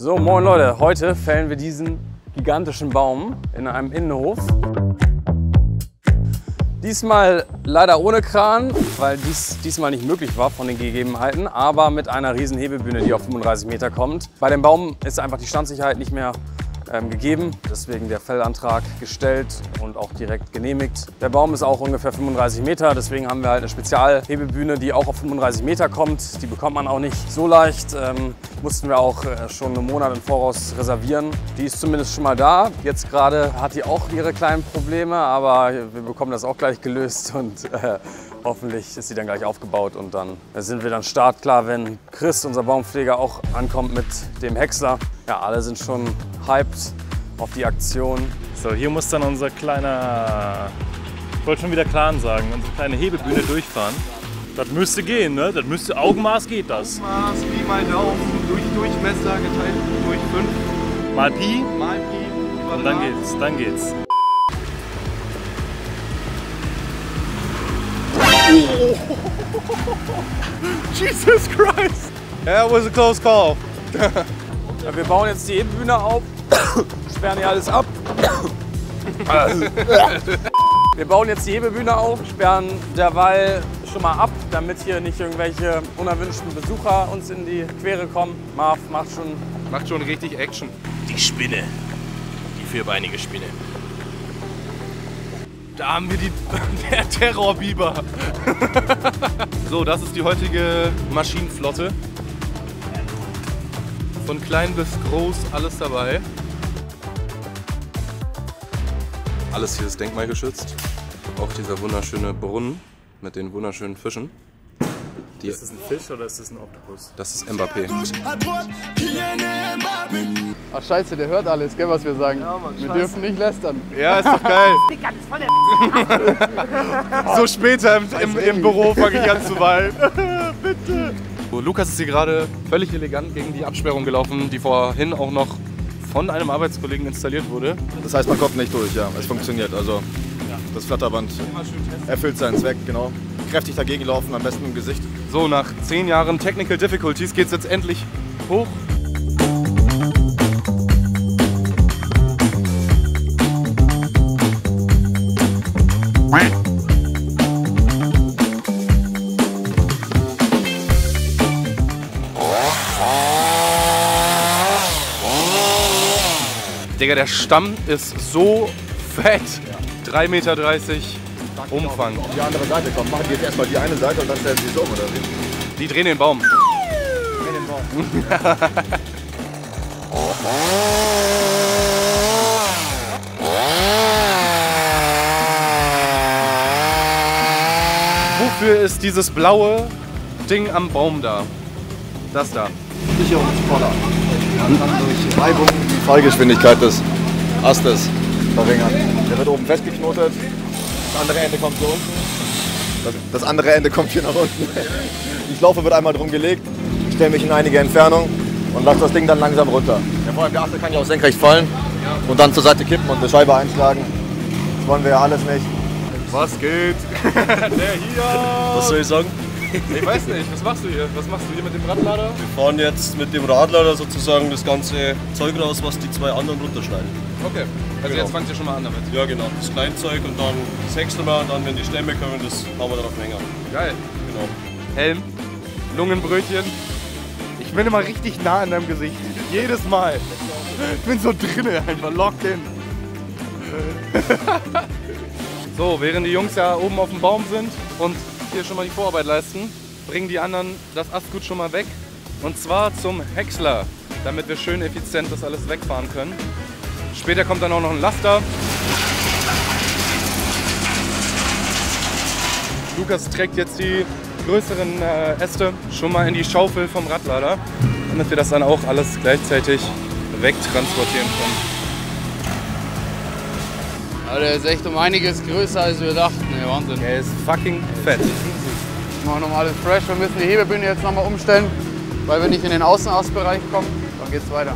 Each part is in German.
So, moin Leute, heute fällen wir diesen gigantischen Baum in einem Innenhof. Diesmal leider ohne Kran, weil dies diesmal nicht möglich war von den Gegebenheiten, aber mit einer riesen Hebebühne, die auf 35 Meter kommt. Bei dem Baum ist einfach die Standsicherheit nicht mehr ähm, gegeben. Deswegen der Fellantrag gestellt und auch direkt genehmigt. Der Baum ist auch ungefähr 35 Meter, deswegen haben wir halt eine Spezialhebebühne, die auch auf 35 Meter kommt. Die bekommt man auch nicht so leicht. Ähm, mussten wir auch äh, schon einen Monat im Voraus reservieren. Die ist zumindest schon mal da. Jetzt gerade hat die auch ihre kleinen Probleme, aber wir bekommen das auch gleich gelöst und äh, hoffentlich ist sie dann gleich aufgebaut und dann sind wir dann startklar, wenn Chris, unser Baumpfleger, auch ankommt mit dem Häcksler. Ja, alle sind schon hyped auf die Aktion. So, hier muss dann unser kleiner, ich wollte schon wieder Clan sagen, unsere kleine Hebebühne durchfahren. Das müsste gehen, ne? Das müsste, Augenmaß geht das. Maß, Pi mal Daumen, durch Durchmesser geteilt durch 5 Mal Pi mal Pi. und dann geht's, dann geht's. Jesus Christ! That was a close call. Ja, wir bauen jetzt die Hebebühne auf, sperren hier alles ab. Wir bauen jetzt die Hebebühne auf, sperren derweil schon mal ab, damit hier nicht irgendwelche unerwünschten Besucher uns in die Quere kommen. Marv macht schon Macht schon richtig Action. Die Spinne. Die vierbeinige Spinne. Da haben wir die, der Terrorbiber. So, das ist die heutige Maschinenflotte. Von klein bis groß, alles dabei. Alles hier ist denkmalgeschützt. Auch dieser wunderschöne Brunnen mit den wunderschönen Fischen. Die, Ist das ein Fisch oder ist das ein Oktopus? das ist Mbappé. Ach scheiße, der hört alles, gell, was wir sagen. wir dürfen nicht lästern. Ja, ist doch geil. so später im, im, im Büro fange ich an zu weinen. Bitte. So, Lukas ist hier gerade völlig elegant gegen die Absperrung gelaufen, die vorhin auch noch von einem Arbeitskollegen installiert wurde. Das heißt, man kommt nicht durch, ja. Es funktioniert. Also das Flatterband erfüllt seinen Zweck, genau. Kräftig dagegen laufen, am besten im Gesicht. So, nach zehn Jahren Technical Difficulties geht es jetzt endlich hoch. Digga, der Stamm ist so fett. 3,30 Meter Umfang. Auf die andere Seite kommen. Machen die jetzt erstmal die eine Seite und dann stellen sie es um, oder wie? Die drehen den Baum. Wofür ist dieses blaue Ding am Baum da? Das da. Sicherungspoller. Man kann durch Reibung die Fallgeschwindigkeit des Astes verringern. Der wird oben festgeknotet. Das andere Ende kommt hier unten. Das, das andere Ende kommt hier nach unten. Die Schlaufe wird einmal drum gelegt. Ich stelle mich in einige Entfernung und lasse das Ding dann langsam runter. Der vor allem der Aste kann ja auch senkrecht fallen und dann zur Seite kippen und eine Scheibe einschlagen. Das wollen wir ja alles nicht. Was geht? Der hier. Was soll ich sagen? Ich weiß nicht, was machst du hier? Was machst du hier mit dem Radlader? Wir fahren jetzt mit dem Radlader sozusagen das ganze Zeug raus, was die zwei anderen runterschneiden. Okay. Also Genau. jetzt fangt ihr schon mal an damit. Ja genau, das Kleinzeug und dann das mal und dann wenn die Stämme kommen, das haben wir drauf länger. Geil. Genau. Helm, Lungenbrötchen. Ich bin immer richtig nah an deinem Gesicht. Jedes Mal. Ich bin so drinne, einfach locked in. so, während die Jungs ja oben auf dem Baum sind und hier schon mal die Vorarbeit leisten, bringen die anderen das Astgut schon mal weg. Und zwar zum Häcksler, damit wir schön effizient das alles wegfahren können. Später kommt dann auch noch ein Laster. Lukas trägt jetzt die größeren äh, Äste schon mal in die Schaufel vom Radlader, damit wir das dann auch alles gleichzeitig wegtransportieren können. Aber der ist echt um einiges größer als wir dachten. Ne, Wahnsinn. Er ist fucking fett. Machen wir nochmal alles fresh. Wir müssen die Hebebühne jetzt nochmal umstellen, weil wir nicht in den Außenastbereich kommen. Dann geht's weiter.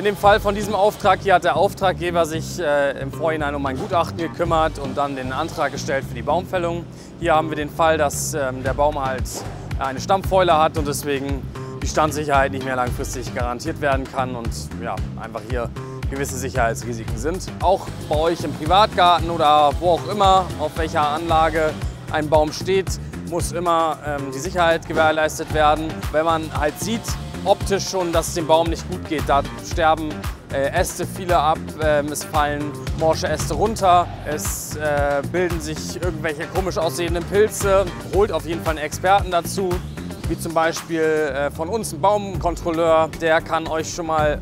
In dem Fall von diesem Auftrag hier hat der Auftraggeber sich äh, im Vorhinein um ein Gutachten gekümmert und dann den Antrag gestellt für die Baumfällung. Hier haben wir den Fall, dass ähm, der Baum halt eine Stammfäule hat und deswegen die Standsicherheit nicht mehr langfristig garantiert werden kann und ja, einfach hier gewisse Sicherheitsrisiken sind. Auch bei euch im Privatgarten oder wo auch immer, auf welcher Anlage ein Baum steht, muss immer ähm, die Sicherheit gewährleistet werden. Wenn man halt sieht, optisch schon, dass es dem Baum nicht gut geht. Da sterben äh, Äste viele ab, ähm, es fallen morsche Äste runter, es äh, bilden sich irgendwelche komisch aussehenden Pilze. Holt auf jeden Fall einen Experten dazu, wie zum Beispiel äh, von uns ein Baumkontrolleur. Der kann euch schon mal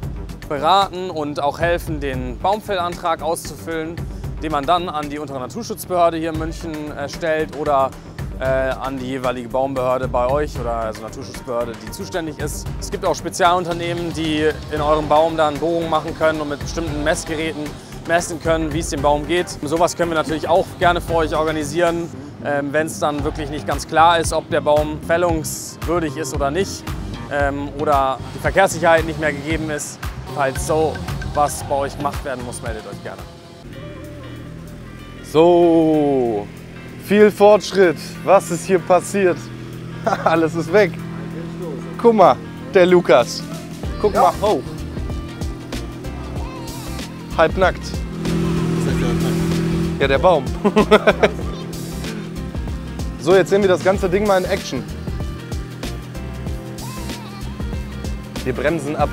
beraten und auch helfen, den Baumfellantrag auszufüllen, den man dann an die untere Naturschutzbehörde hier in München äh, stellt oder äh, an die jeweilige Baumbehörde bei euch oder also Naturschutzbehörde, die zuständig ist. Es gibt auch Spezialunternehmen, die in eurem Baum dann Bohrungen machen können und mit bestimmten Messgeräten messen können, wie es dem Baum geht. Sowas können wir natürlich auch gerne für euch organisieren, ähm, wenn es dann wirklich nicht ganz klar ist, ob der Baum fällungswürdig ist oder nicht ähm, oder die Verkehrssicherheit nicht mehr gegeben ist. Falls so was bei euch gemacht werden muss, meldet euch gerne. So, viel Fortschritt. Was ist hier passiert? Alles ist weg. Guck mal, der Lukas. Guck mal hoch. Halbnackt. Ja, der Baum. so, jetzt sehen wir das ganze Ding mal in Action. Wir bremsen ab.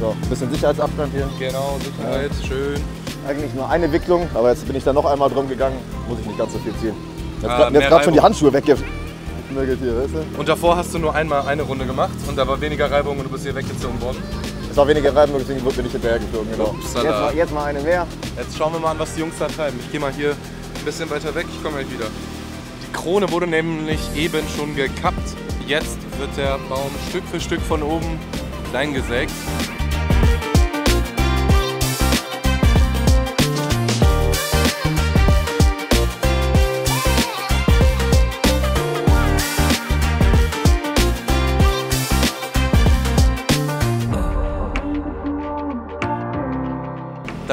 So, ein bisschen Sicherheitsabstand hier. Genau, Sicherheit, schön. Eigentlich nur eine Wicklung, aber jetzt bin ich da noch einmal drum gegangen. Muss ich nicht ganz so viel ziehen. Jetzt Ah, gerade schon die. Handschuhe weggemögelt hier, weißt du? Und davor hast du nur einmal eine Runde gemacht und da war weniger Reibung und du bist hier weggezogen worden. Es war weniger Reibung, deswegen bin ich hinterher geflogen. Genau. Jetzt, mal, jetzt mal eine mehr. Jetzt schauen wir mal an, was die Jungs da treiben. Ich gehe mal hier ein bisschen weiter weg, ich komme gleich wieder. Die Krone wurde nämlich eben schon gekappt. Jetzt wird der Baum Stück für Stück von oben klein gesägt.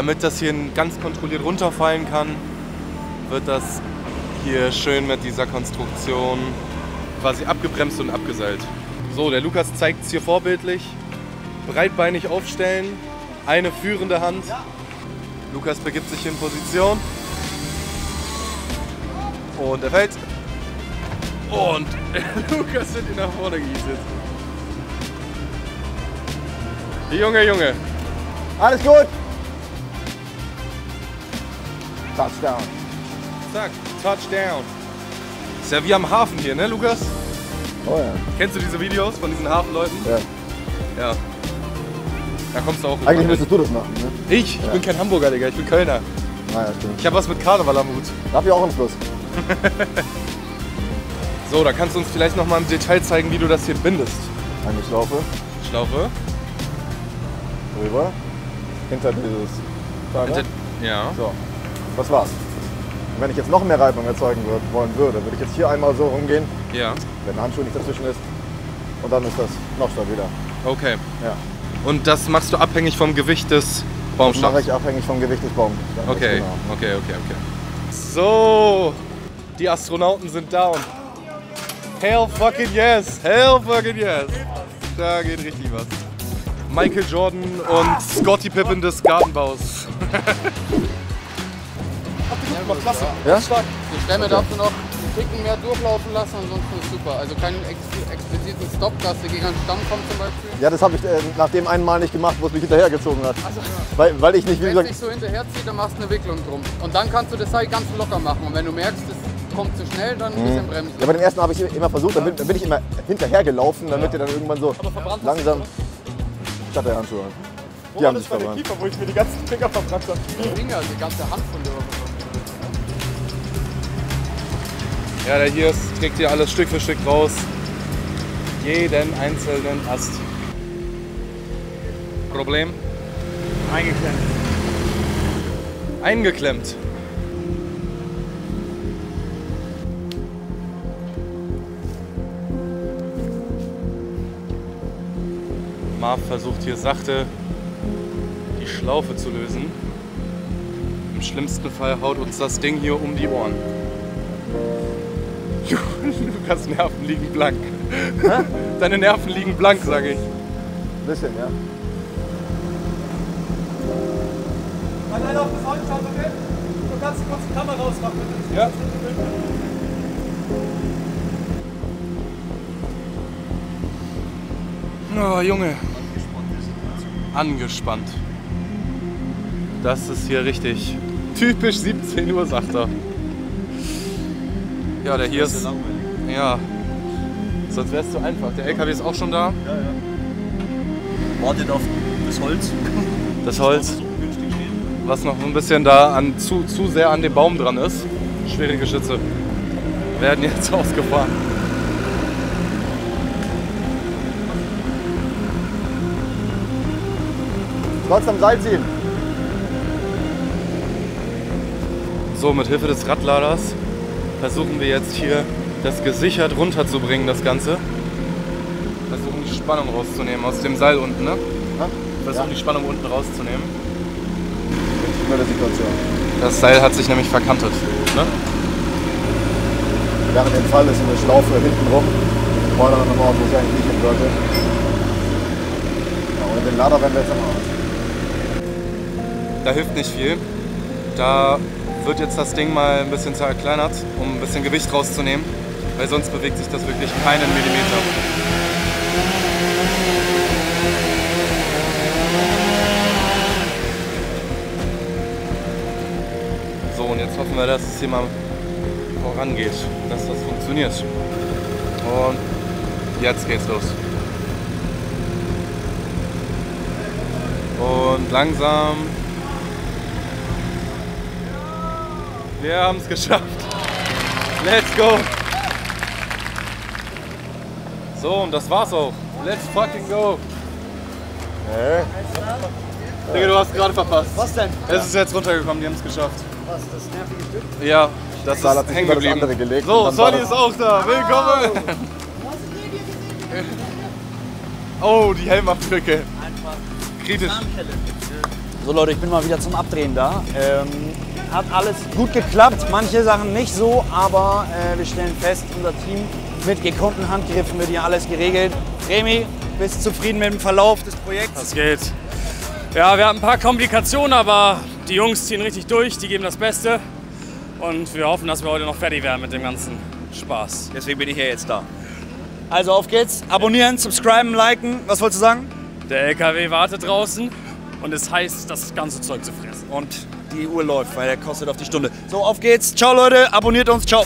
Damit das hier ganz kontrolliert runterfallen kann, wird das hier schön mit dieser Konstruktion quasi abgebremst und abgeseilt. So, der Lukas zeigt es hier vorbildlich. Breitbeinig aufstellen, eine führende Hand. Lukas begibt sich in Position. Und er fällt. Und Lukas wird ihn nach vorne gießt. Junge, Junge. Alles gut. Touchdown. Zack, Touchdown. Ist ja wie am Hafen hier, ne, Lukas? Oh ja. Kennst du diese Videos von diesen Hafenleuten? ja. Ja. Da kommst du auch Eigentlich müsstest du das machen, ne? Ich? Ich bin kein Hamburger, Digga, ich bin Kölner. Naja, stimmt. Ich habe was mit Karneval am Hut. Dafür auch im Schluss. So, da kannst du uns vielleicht noch mal im Detail zeigen, wie du das hier bindest. Eine Schlaufe Schlaufe. rüber. Hinter dieses Fahrrad. Ja. So, das war's. Und wenn ich jetzt noch mehr Reibung erzeugen würd, wollen würde, würde ich jetzt hier einmal so rumgehen, Ja. wenn der Handschuh nicht dazwischen ist. Und dann ist das noch stabiler. Okay. Ja. Und das machst du abhängig vom Gewicht des Das mache Baumstamms? ich abhängig vom Gewicht des Baums. Okay, Genau. okay, okay, okay. So, die Astronauten sind down. Hell fucking yes, hell fucking yes. Da geht richtig was. Michael Jordan und Scottie Pippen des Gartenbaus. klasse. Ja? Die Stämme darfst du noch einen Ticken mehr durchlaufen lassen, ansonsten ist super. Also keinen ex expliziten Stop, dass du gegen einen Stamm kommst zum Beispiel. Ja, das habe ich äh, nach dem einen Mal nicht gemacht, wo es mich hinterhergezogen hat. Weil, weil ich nicht, wie Wenn es gesagt, dich so hinterherzieht, dann machst du eine Wicklung drum. Und dann kannst du das Seil ganz locker machen. Und wenn du merkst, es kommt zu schnell, dann ein bisschen bremsen. ja, bei dem ersten habe ich immer versucht, dann bin, dann bin ich immer hinterhergelaufen, damit ihr dann irgendwann so langsam. Ich hatte Handschuhe an. Die haben sich verbrannt. Kiefer, wo ich mir die ganzen Finger verbrannt habe. Finger, die ganze Hand von dir. Ja, der hier trägt hier alles Stück für Stück raus. Jeden einzelnen Ast. Problem? Eingeklemmt. Eingeklemmt. Marv versucht hier sachte die Schlaufe zu lösen. Im schlimmsten Fall haut uns das Ding hier um die Ohren. Lukas Nerven liegen blank. Deine Nerven liegen blank, sage ich. Ein bisschen, ja. Kann einer auf das Holz schauen, okay? Du kannst kurz die Kamera rausmachen, bitte. Ja. Oh, Junge. Angespannt. Das ist hier richtig typisch 17 Uhr, sagt er. Ja, der hier ist. Ja. Sonst wäre es zu einfach. Der LKW ist auch schon da. Wartet auf das Holz. Das Holz, was noch ein bisschen da an, zu, zu sehr an dem Baum dran ist. Schwere Geschütze. Werden jetzt ausgefahren. Sollst am Seil ziehen. So, mit Hilfe des Radladers versuchen wir jetzt hier das gesichert runterzubringen, das Ganze. Versuchen die Spannung rauszunehmen aus dem Seil unten, ne? Ja? Versuchen die Spannung unten rauszunehmen. Nur der Situation. Das Seil hat sich nämlich verkantet. Ne? Während dem Fall ist eine Schlaufe hinten rum. Vorderen Ort, wo sie eigentlich nicht hin sollte. Ja, ohne den Lader werden wir jetzt am Arsch. Da hilft nicht viel. Da wird jetzt das Ding mal ein bisschen zerkleinert, um ein bisschen Gewicht rauszunehmen, weil sonst bewegt sich das wirklich keinen Millimeter. So, und jetzt hoffen wir, dass es hier mal vorangeht, dass das funktioniert. Und jetzt geht's los. Und langsam. Wir haben es geschafft. Let's go. So, und das war's auch. Let's fucking go. Hä? Digga, du hast gerade verpasst. Was denn? Es ist jetzt runtergekommen, die haben es geschafft. Was, das nervige Stück? Ja, das hat ist hängen über das geblieben. andere gelegt und So, Sonny ist auch da. Willkommen. Oh, die Helmabdrücke. Kritisch. So Leute, ich bin mal wieder zum Abdrehen da. Ähm, hat alles gut geklappt, manche Sachen nicht so, aber äh, wir stellen fest, unser Team mit gekonnten Handgriffen wird hier alles geregelt. Remy, bist du zufrieden mit dem Verlauf des Projekts? Das geht. Ja, wir haben ein paar Komplikationen, aber die Jungs ziehen richtig durch, die geben das Beste. Und wir hoffen, dass wir heute noch fertig werden mit dem ganzen Spaß. Deswegen bin ich ja jetzt da. Also auf geht's, abonnieren, subscriben, liken. Was wolltest du sagen? Der LKW wartet draußen und es heißt, das ganze Zeug zu fressen. Und die Uhr läuft, weil der kostet auf die Stunde. So, auf geht's. Ciao Leute, abonniert uns. Ciao.